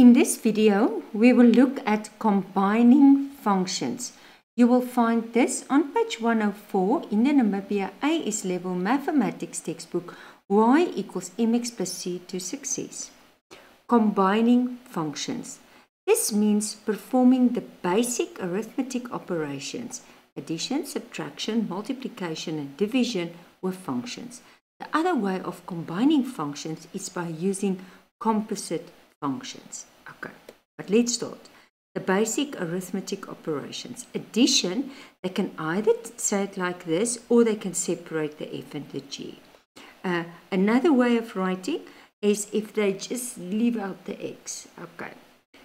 In this video, we will look at combining functions. You will find this on page 104 in the Namibia AS level mathematics textbook y equals mx plus c to success. Combining functions. This means performing the basic arithmetic operations, addition, subtraction, multiplication and division with functions. The other way of combining functions is by using composite functions. Okay, but let's start. The basic arithmetic operations. Addition, they can either say it like this or they can separate the f and the g. Uh, another way of writing is if they just leave out the x. Okay.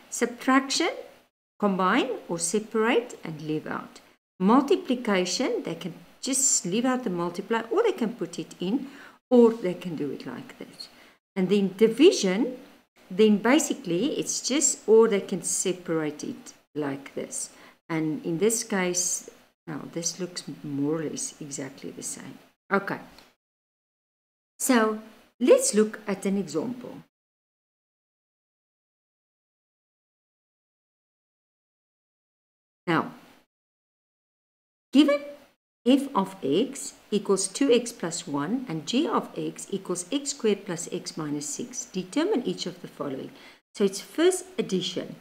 Subtraction, combine or separate and leave out. Multiplication, they can just leave out the multiply or they can put it in or they can do it like that. And then division, then basically it's just, or they can separate it like this. And in this case, now this looks more or less exactly the same. Okay. So let's look at an example. Now, given f of x equals 2x plus 1 and g of x equals x squared plus x minus 6. Determine each of the following. So it's first addition.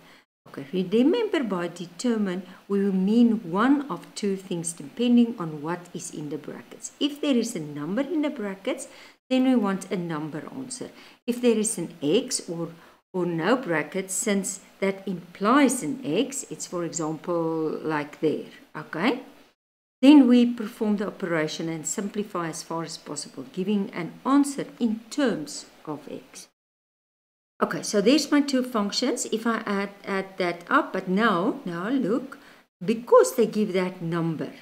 Okay, remember by determine we will mean one of two things depending on what is in the brackets. If there is a number in the brackets, then we want a number answer. If there is an x or or no brackets, since that implies an x, it's for example like there, okay? Then we perform the operation and simplify as far as possible, giving an answer in terms of x. Okay, so there's my two functions. If I add, add that up, but now, now look, because they give that number,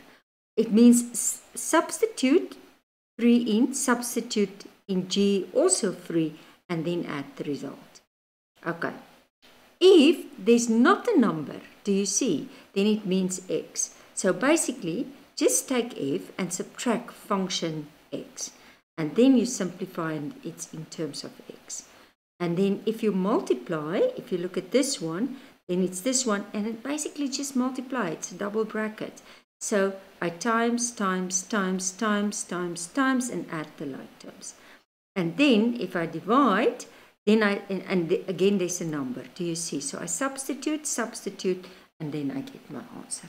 it means substitute 3 in, substitute in g also 3, and then add the result. Okay. If there's not a number, do you see, then it means x. So basically, just take f and subtract function x. And then you simplify it in terms of x. And then if you multiply, if you look at this one, then it's this one. And it basically just multiply. It's a double bracket. So I times, times, times, times, times, times, and add the like terms. And then if I divide, then I, and, and again there's a number. Do you see? So I substitute, substitute, and then I get my answer.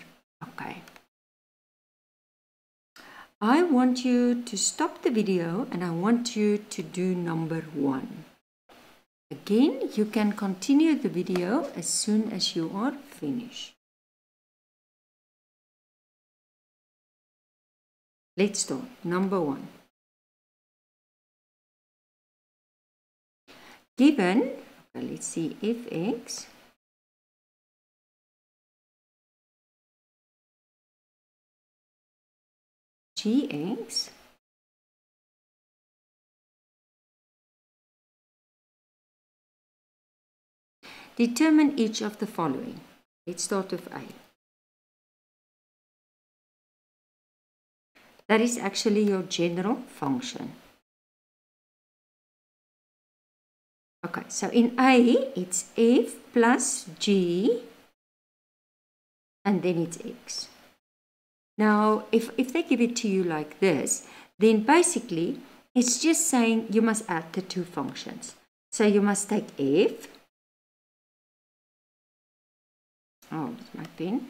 Okay. I want you to stop the video and I want you to do number one. Again, you can continue the video as soon as you are finished. Let's start. Number one. Given, okay, let's see, fx gx Determine each of the following. Let's start with A. That is actually your general function. Okay, so in A, it's f plus g, and then it's x. Now, if, if they give it to you like this, then basically it's just saying you must add the two functions. So you must take f. Oh, it's my pen.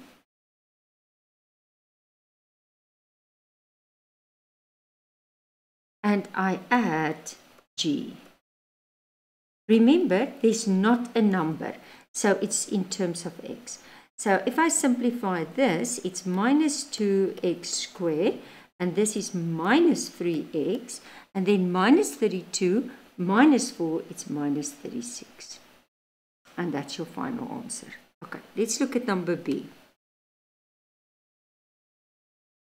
And I add g. Remember, there's not a number, so it's in terms of x. So if I simplify this, it's minus 2x squared, and this is minus 3x, and then minus 32 minus 4, it's minus 36. And that's your final answer. Okay, let's look at number B.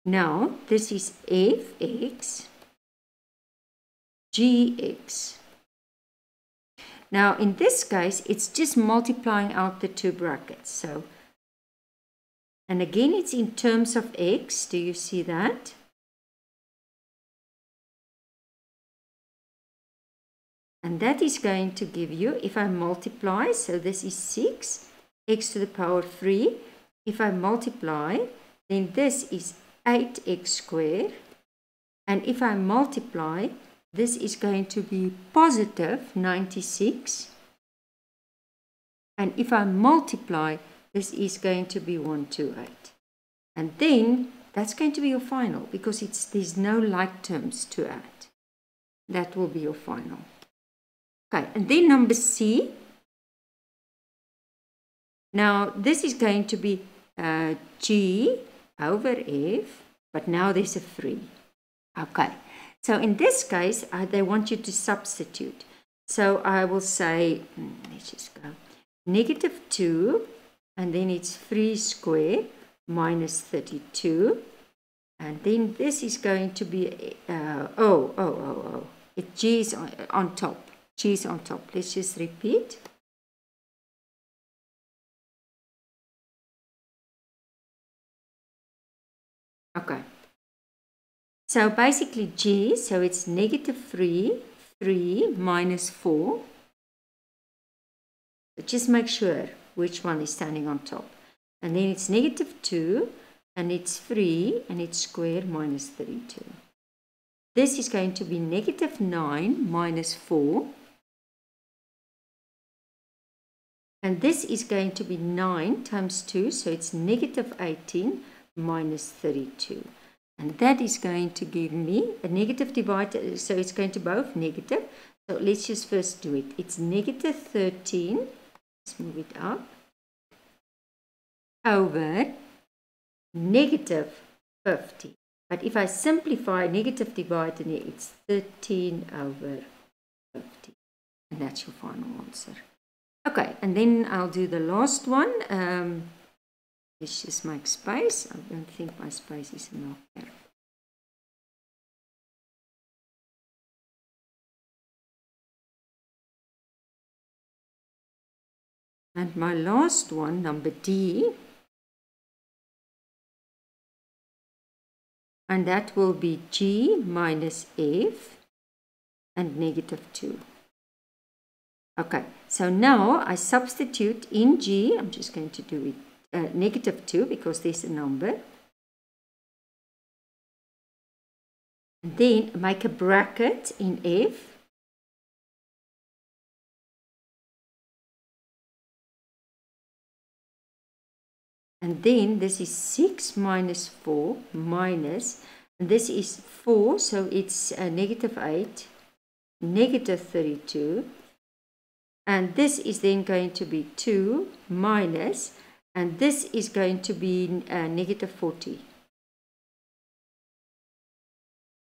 Now, this is fx, gx. Now, in this case, it's just multiplying out the two brackets. So, and again, it's in terms of x. Do you see that? And that is going to give you, if I multiply, so this is 6, x to the power 3. If I multiply, then this is 8x squared. And if I multiply, this is going to be positive 96. And if I multiply, this is going to be 128. And then that's going to be your final because it's there's no like terms to add. That will be your final. Okay, and then number C. Now, this is going to be uh, G over F, but now there's a 3. Okay, so in this case, uh, they want you to substitute. So I will say, hmm, let's just go, negative 2, and then it's 3 square minus 32. And then this is going to be, uh, oh, oh, oh, oh. It G is on, top. G is on top. Let's just repeat. Okay. So basically G, so it's negative 3, 3 minus 4. But just make sure which one is standing on top. And then it's negative 2, and it's 3, and it's square minus 32. This is going to be negative 9 minus 4. And this is going to be 9 times 2, so it's negative 18 minus 32. And that is going to give me a negative divided, so it's going to both negative. So let's just first do it. It's negative 13, let's move it up, over negative 50. But if I simplify negative divided, it's 13 over 50. And that's your final answer. Okay, and then I'll do the last one. Um, let's just make space. I don't think my space is enough there. And my last one, number D, and that will be g minus f and negative 2. Okay, so now I substitute in g, I'm just going to do it uh, negative 2 because there's a number. And then make a bracket in f and then this is 6 minus 4 minus and this is 4 so it's a negative 8 negative 32 and this is then going to be 2 minus and this is going to be uh, negative 40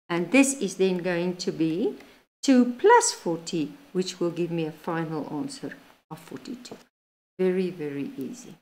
and this is then going to be 2 plus 40 which will give me a final answer of 42 very very easy